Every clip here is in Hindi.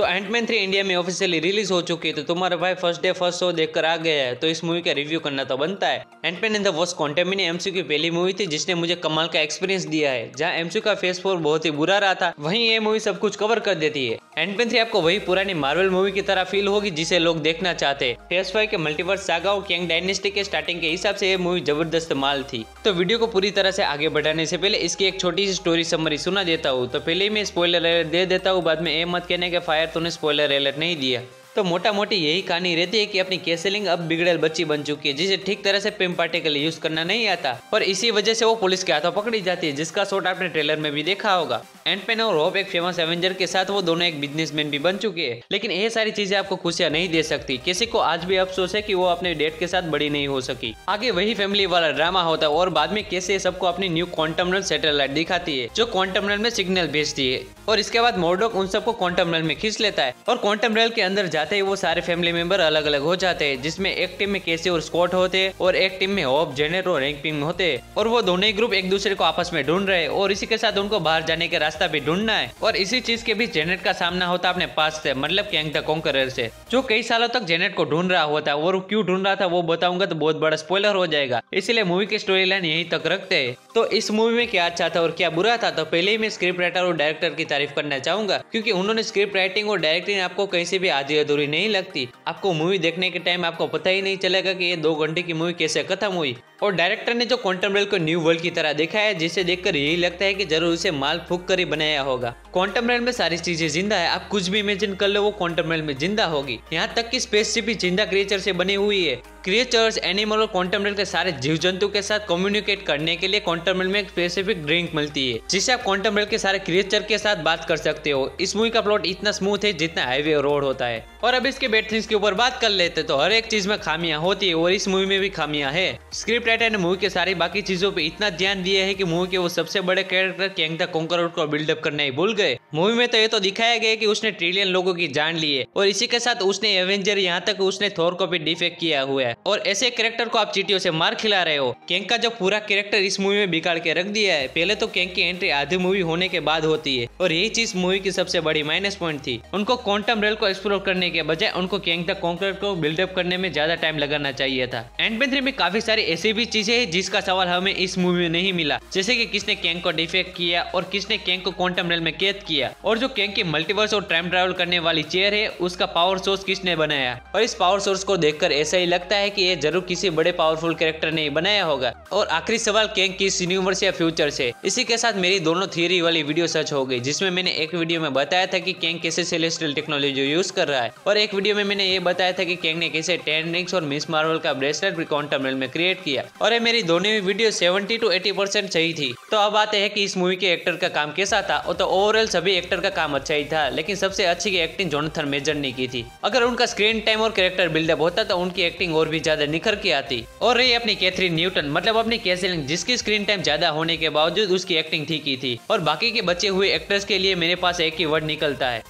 तो एंटमैन थ्री इंडिया में ऑफिशियली रिलीज़ हो चुकी है तो तुम्हारा भाई फ़र्स्ट डे फ़र्स्ट शो देखकर आ गया है तो इस मूवी का रिव्यू करना तो बनता है। Ant Man and the Wasp Quantumania M C की पहली मूवी थी, जिसने मुझे कमाल का एक्सपीरियंस दिया है, जहाँ एमसी का फेस फोर बहुत ही बुरा रहा था, वहीं ये मूवी सब कुछ कवर कर देती है। एंटमैन थ्री आपको वही पुरानी मार्वल मूवी की तरह फील होगी जिसे लोग देखना चाहते फेस फाइव के मल्टीवर्स सागा कैंग डायनेस्टी के स्टार्टिंग के हिसाब से ये मूवी ज़बरदस्त माल थी। तो वीडियो को पूरी तरह से आगे बढ़ाने से पहले इसकी एक छोटी सी स्टोरी समरी सुना देता हूँ। तो पहले ही मैं स्पॉइलर दे देता हूँ, बाद में ये मत कहने के फायर तूने स्पॉइलर अलर्ट नहीं दिया। तो मोटा मोटी यही कहानी रहती है कि अपनी कैसेलिंग अब बिगड़ेल बच्ची बन चुकी है, जिसे ठीक तरह से पिम पार्टी के लिए यूज़ करना नहीं आता। पर इसी वजह से वो पुलिस के हाथों पकड़ी जाती है, जिसका शॉट आपने ट्रेलर में भी देखा होगा। एंटमैन और होप एक फ़ेमस एवेंजर के साथ, वो दोनों एक बिजनेसमैन भी बन चुके हैं। लेकिन ये सारी चीज़ें आपको खुशियाँ नहीं दे सकती। किसी को आज भी अफसोस है कि वो अपने डेट के साथ बड़ी नहीं हो सकी। आगे वही फैमिली वाला ड्रामा होता है और बाद में कैसे सबको अपनी न्यू क्वांटम रन सेटेलाइट दिखाती है, जो क्वांटम रन में सिग्नल भेजती है। और इसके बाद मोर्डोक उन सबको क्वांटम रेल में खींच लेता है। और क्वांटम रेल के अंदर जाते ही वो सारे फैमिली मेंबर अलग अलग हो जाते हैं, जिसमें एक टीम में केसी और स्कॉट होते हैं और एक टीम में होप जेनेट और रैंक पिंग होते हैं। और वो दोनों ही ग्रुप एक दूसरे को आपस में ढूंढ रहे और इसी के साथ उनको बाहर जाने के रास्ता भी ढूंढना है। और इसी चीज़ के बीच जेनेट का सामना होता अपने पास से मतलब कैंग द कॉन्करर से। जो कई सालों तक जेनेट को ढूंढ रहा होता है और क्यों ढूंढ रहा था वो बताऊँगा तो बहुत बड़ा स्पॉइलर हो जाएगा। इसलिए मूवी की स्टोरी लाइन यही तक रखते हैं। तो इस मूवी में क्या अच्छा था और क्या बुरा था? तो पहले ही मैं स्क्रिप्ट राइटर और डायरेक्टर की तारीफ़ करना चाहूँगा, क्योंकि उन्होंने स्क्रिप्ट राइटिंग और डायरेक्टिंग आपको कहीं से भी आधी अधूरी नहीं लगती। आपको मूवी देखने के टाइम आपको पता ही नहीं चलेगा कि ये दो घंटे की मूवी कैसे खत्म हुई। और डायरेक्टर ने जो क्वांटम रेल को न्यू वर्ल्ड की तरह देखा है, जिसे देखकर यही लगता है कि ज़रूर उसे माल फूक कर ही बनाया होगा। क्वांटम रेल में सारी चीज़ें ज़िंदा है। आप कुछ भी इमेजिन कर लो, वो क्वांटम रेल में ज़िंदा होगी। यहाँ तक कि स्पेसशिप भी ज़िंदा क्रिएचर से बनी हुई है। क्रिएचर्स एनिमल और क्वांटम रेल के सारे जीव जंतु के साथ कम्युनिकेट करने के लिए क्वांटम रेल में एक स्पेसिफिक ड्रिंक मिलती है जिससे आप क्वांटम रेल के सारे क्रिएचर के साथ बात कर सकते हो। इस मूवी का प्लॉट इतना स्मूथ है जितना हाईवे रोड होता है। और अब इसके बेड थिंग्स के ऊपर बात कर लेते तो हर एक चीज़ में खामियाँ होती है और इस मूवी में भी खामियाँ है। स्क्रिप्ट राइटर ने मूवी के सारी बाकी चीज़ों पे इतना ध्यान दिया है कि मूवी के वो सबसे बड़े कैरेक्टर कैंग द कॉन्करर को बिल्डअप करना ही भूल गए। मूवी में तो ये तो दिखाया गया कि उसने ट्रिलियन लोगों की जान ली है और इसी के साथ उसने एवेंजर यहाँ तक उसने थोर को भी डिफेक्ट किया हुआ है। और ऐसे कैरेक्टर को आप चीटियों से मार खिला रहे हो। कैंग का जो पूरा कैरेक्टर इस मूवी में बिगाड़ के रख दिया है, पहले तो कैंग की एंट्री आधी मूवी होने के बाद होती है। और यही चीज़ मूवी की सबसे बड़ी माइनस पॉइंट थी। उनको क्वांटम रेल को एक्सप्लोर करने के बजाय उनको कैंग द कॉन्कर को बिल्डअप करने में ज़्यादा टाइम लगाना चाहिए था। एंड थ्री में काफ़ी सारी ऐसी भी चीज़ें हैं जिसका सवाल हमें इस मूवी में नहीं मिला। जैसे कि किसने कैंग को डिफेक्ट किया और किसने कैंग को क्वांटम रेल में कैद किया। और जो कैंग की मल्टीवर्स और टाइम ट्रेवल करने वाली चेयर है, उसका पावर सोर्स किसने बनाया? और इस पावर सोर्स को देखकर ऐसा ही लगता है की ये ज़रूर किसी बड़े पावरफुल कैरेक्टर ने बनाया होगा। और आखिरी सवाल कैंग किस यूनिवर्स या फ्यूचर से? इसी के साथ मेरी दोनों थियरी वाली वीडियो सच हो गई, जिसमें मैंने एक वीडियो में बताया था कि कैंग कैसे सेलेस्टियल टेक्नोलॉजी यूज़ कर रहा है। और एक वीडियो में मैंने ये बताया था कि कैंग ने कैसे टेन रिंग्स और मिस मार्वल का ब्रेसलेट भी क्वांटम रेल में क्रिएट किया। और ये मेरी दोनों ही video seventy two eighty percent सही थी। तो अब आते हैं कि इस मूवी के एक्टर का काम कैसा था और तो ओवरऑल सभी एक्टर का काम अच्छा ही था, लेकिन सबसे अच्छी एक्टिंग जोनाथन मेजर ने की थी। अगर उनका स्क्रीन टाइम और कैरेक्टर बिल्डअप होता तो उनकी एक्टिंग और भी ज़्यादा निखर के आती। और रही अपनी कैथरीन न्यूटन मतलब अपनी कैसलिंग जिसकी स्क्रीन टाइम ज़्यादा होने के बावजूद उसकी एक्टिंग ठीक ही थी। और बाकी के बचे हुए एक्टर्स के लिए मेरे पास एक ही वर्ड निकलता है।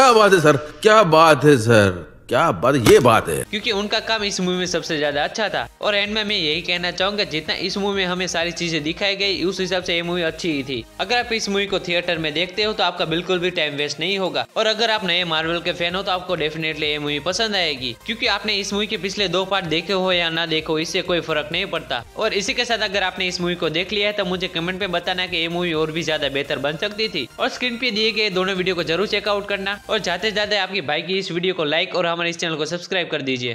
क्या बात है सर? क्या बात है सर? क्या बात, ये बात है। क्योंकि उनका काम इस मूवी में सबसे ज़्यादा अच्छा था। और एंड में मैं यही कहना चाहूँगा, जितना इस मूवी में हमें सारी चीज़ें दिखाई गई, उस हिसाब से ये मूवी अच्छी ही थी। अगर आप इस मूवी को थिएटर में देखते हो तो आपका बिल्कुल भी टाइम वेस्ट नहीं होगा। और अगर आप नए मार्वल के फ़ैन हो तो आपको डेफिनेटली ये मूवी पसंद आएगी। क्योंकि आपने इस मूवी के पिछले दो पार्ट देखे हो या ना देखो इससे कोई फ़र्क नहीं पड़ता। और इसी के साथ अगर आपने इस मूवी को देख लिया है तो मुझे कमेंट में बताना की ये मूवी और भी ज़्यादा बेहतर बन सकती थी। और स्क्रीन पे दिए गए दोनों वीडियो को ज़रूर चेकआउट करना। और जाते जाते आपकी भाई की इस वीडियो को लाइक और हमारे इस चैनल को सब्सक्राइब कर दीजिए।